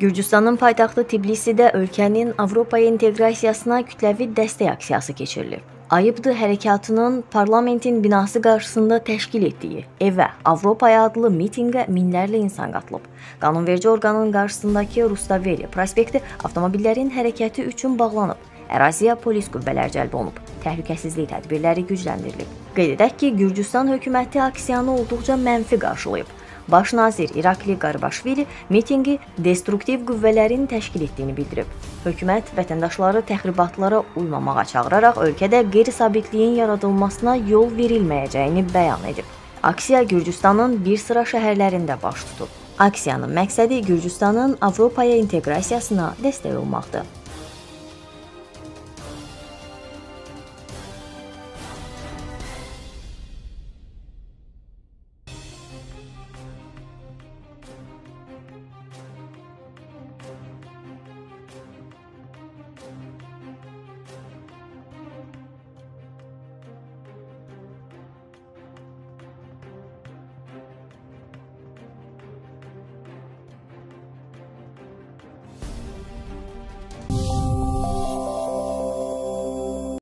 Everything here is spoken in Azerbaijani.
Gürcüstanın paytaxtı Tbilisidə ölkənin Avropaya inteqrasiyasına kütləvi dəstək aksiyası keçirilir. Ayıbdır hərəkatının parlamentin binası qarşısında təşkil etdiyi Evə Avropaya adlı mitinqə minlərlə insan qatılıb. Qanunverici orqanın qarşısındakı Rustaveli prospekti avtomobillərin hərəkəti üçün bağlanıb. Əraziyə polis qüvvələri cəlb olunub. Təhlükəsizlik tədbirləri gücləndirilib. Qeyd edək ki, Gürcüstan hökuməti aksiyanı olduqca mənfi qarşılayıb. Baş nazir İrakli Qarabaşvili mitinqi destruktiv qüvvələrin təşkil etdiyini bildirib. Hökumət vətəndaşları təxribatlara uymamağa çağıraraq ölkədə qeyri-sabitliyin yaradılmasına yol verilməyəcəyini bəyan edib. Aksiya Gürcüstanın bir sıra şəhərlərində baş tutub. Aksiyanın məqsədi Gürcüstanın Avropaya inteqrasiyasına dəstək olmaqdır.